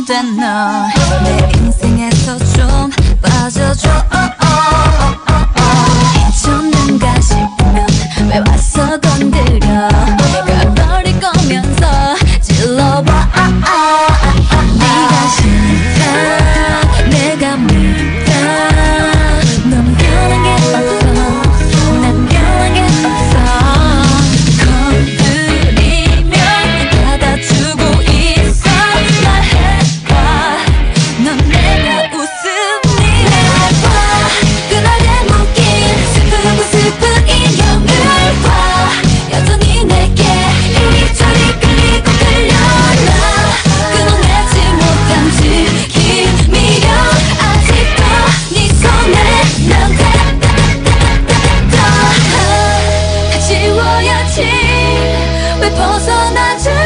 안된 너 내 인생에서 좀 빠져줘. 미쳤는가 싶으면 왜 와서 건드려? 가버릴 거면서 질러봐. 다시 왜 벗어나지